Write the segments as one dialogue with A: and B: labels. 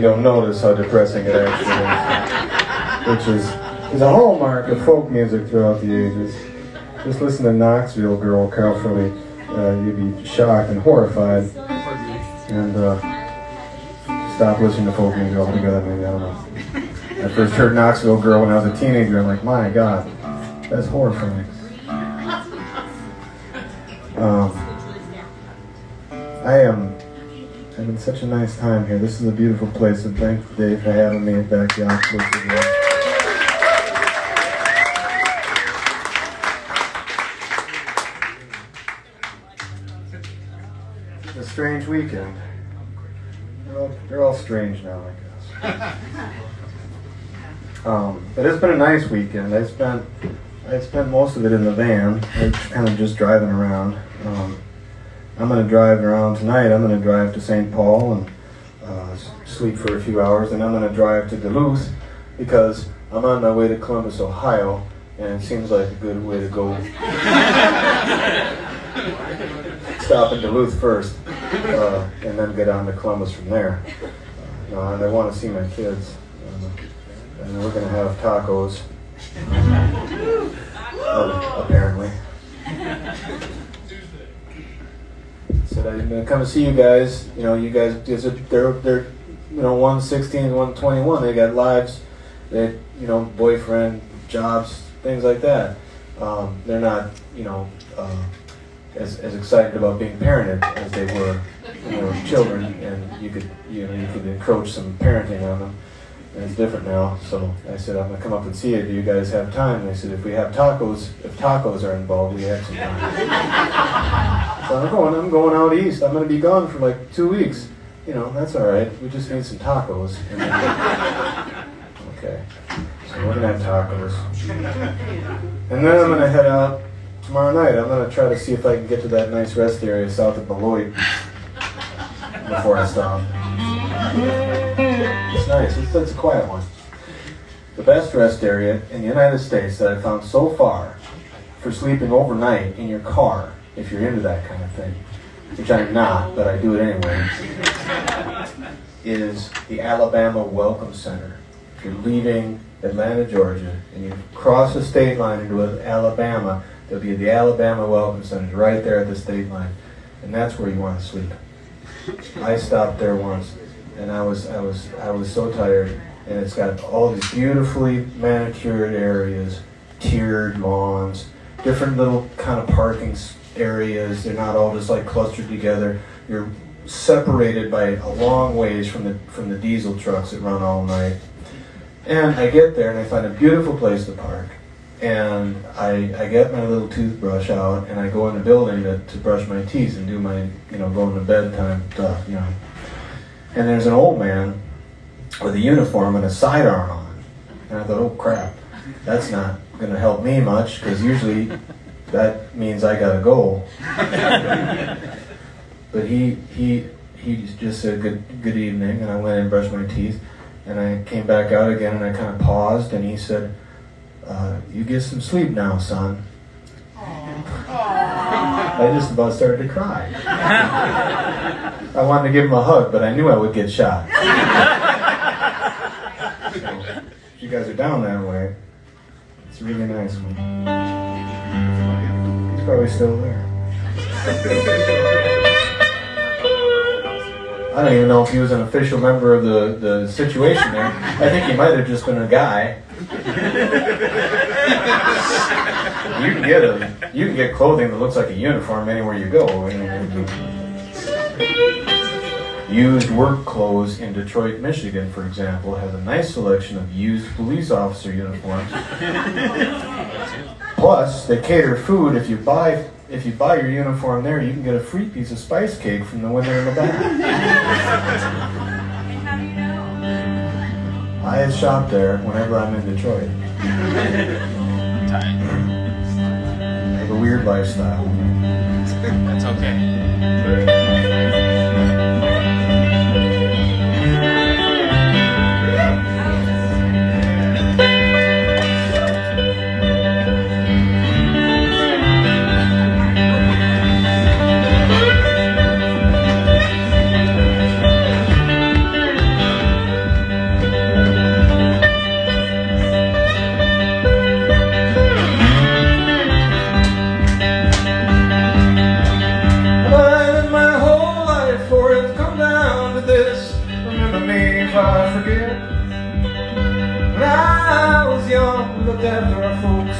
A: You don't notice how depressing it actually is, which is, is a hallmark of folk music throughout the ages. Just listen to Knoxville Girl carefully, uh, you'd be shocked and horrified, and uh, stop listening to folk music altogether. Maybe I don't know. I first heard Knoxville Girl when I was a teenager. I'm like, my God, that's horrifying. Um, I am having such a nice time here. This is a beautiful place, and thank Dave, for having me back the a strange weekend. They're all, they're all strange now, I guess. Um, but it's been a nice weekend. I spent I spent most of it in the van, kind of just driving around. Um, I'm going to drive around tonight. I'm going to drive to St. Paul and uh, sleep for a few hours, and I'm going to drive to Duluth because I'm on my way to Columbus, Ohio, and it seems like a good way to go. Stop in Duluth first, uh, and then get on to Columbus from there. Uh, and I want to see my kids, uh, and we're going to have tacos. Uh, apparently said I'm gonna come and see you guys. You know, you guys, they're they're you know 116, 121. They got lives, they you know boyfriend, jobs, things like that. Um, they're not you know uh, as as excited about being parented as they were when they were children, and you could you know you could encroach some parenting on them. And it's different now. So I said, I'm gonna come up and see you. Do you guys have time? And they said, if we have tacos, if tacos are involved, we have some time. so I'm going. I'm going out east. I'm gonna be gone for like two weeks. You know, that's all right. We just need some tacos. okay. So we're gonna have tacos. And then I'm gonna head out tomorrow night. I'm gonna try to see if I can get to that nice rest area south of Beloit before I stop. It's nice. It's, it's a quiet one. The best rest area in the United States that I've found so far for sleeping overnight in your car, if you're into that kind of thing, which I'm not, but I do it anyway, is the Alabama Welcome Center. If you're leaving Atlanta, Georgia, and you cross the state line into Alabama, there'll be the Alabama Welcome Center right there at the state line, and that's where you want to sleep. I stopped there once and I was I was I was so tired. And it's got all these beautifully manicured areas, tiered lawns, different little kind of parking areas. They're not all just like clustered together. You're separated by a long ways from the from the diesel trucks that run all night. And I get there and I find a beautiful place to park. And I, I get my little toothbrush out and I go in the building to, to brush my teeth and do my, you know, going to bedtime stuff, you know and there's an old man with a uniform and a sidearm on. And I thought, oh crap, that's not going to help me much because usually that means I got a goal. but he he he just said good good evening, and I went and brushed my teeth, and I came back out again, and I kind of paused, and he said, uh, "You get some sleep now, son." I just about started to cry. I wanted to give him a hug, but I knew I would get shot. so, if you guys are down that way, it's a really nice one. He's probably still there. I don't even know if he was an official member of the, the situation there. I think he might have just been a guy. you can get a you can get clothing that looks like a uniform anywhere you go. Used work clothes in Detroit, Michigan, for example, has a nice selection of used police officer uniforms. Plus, they cater food. If you buy if you buy your uniform there, you can get a free piece of spice cake from the window in the back. I shop there whenever I'm in Detroit. I have a weird lifestyle.
B: That's okay.
A: Our folks.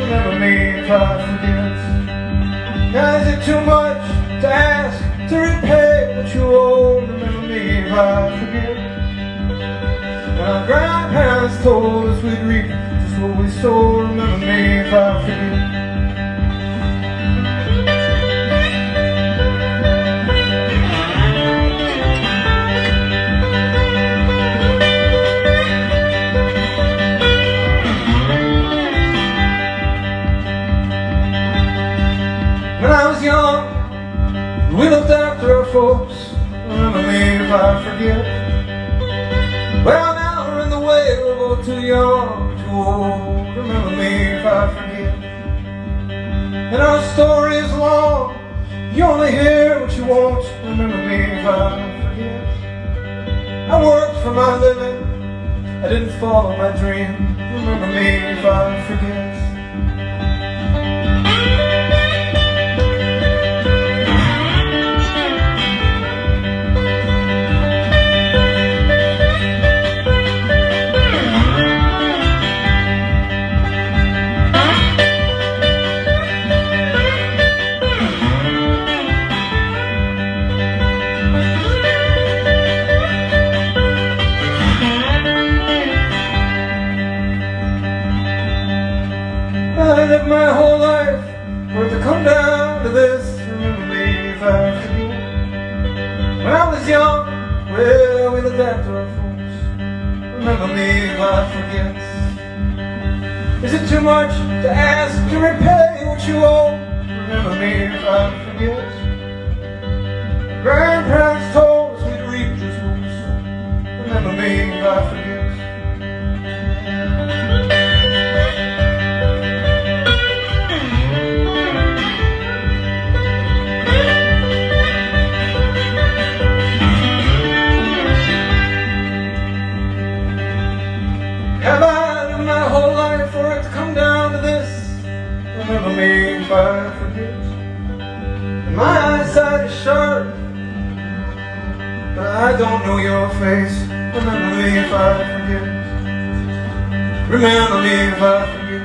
A: Remember me if I forget. Now is it too much to ask to repay what you owe? Remember me if I forget. Our grandparents told us we'd reap just what we sow. Remember me if I forget. Forget. Well, now we're in the way, we're both too young, too old. Remember me if I forget. And our story is long. You only hear what you want. Remember me if I forget. I worked for my living. I didn't follow my dream. Remember me if I forget. I lived my whole life for to come down to this. Remember me if I forget. When I was young, well, we looked after our folks. Remember me if I forget. Is it too much to ask to repay what you owe? Remember me if I forget. Grandparents Remember me if I forget. My eyesight is sharp, but I don't know your face. Remember me if I forget. Remember me if I forget.